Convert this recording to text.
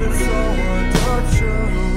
the soul, I touch you.